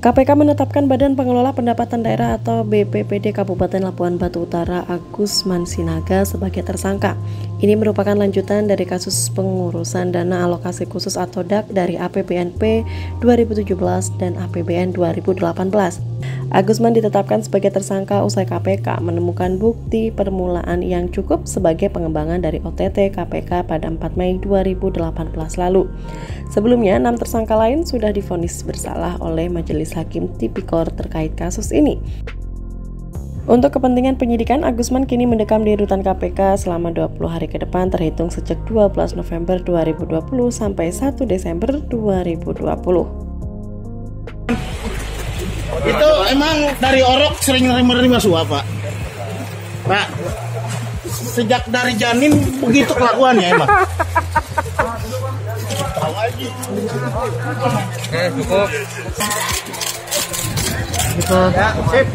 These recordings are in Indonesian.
KPK menetapkan Badan Pengelola Pendapatan Daerah atau BPPD Kabupaten Labuan Batu Utara Agus Mansinaga sebagai tersangka. Ini merupakan lanjutan dari kasus pengurusan dana alokasi khusus atau DAK dari APBNP 2017 dan APBN 2018. Agusman ditetapkan sebagai tersangka usai KPK menemukan bukti permulaan yang cukup sebagai pengembangan dari OTT KPK pada 4 Mei 2018 lalu. Sebelumnya, enam tersangka lain sudah difonis bersalah oleh Majelis Hakim Tipikor terkait kasus ini. Untuk kepentingan penyidikan, Agusman kini mendekam di rutan KPK selama 20 hari ke depan terhitung sejak 12 November 2020 sampai 1 Desember 2020. Itu emang dari orok sering menerima suap, Pak? Pak, sejak dari janin begitu kelakuannya emang. Oke, cukup. Ya, sip.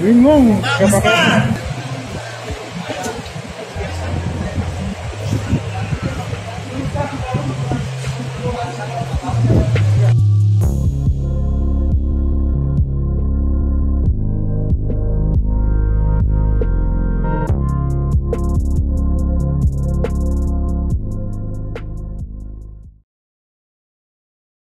Bingung. Siapa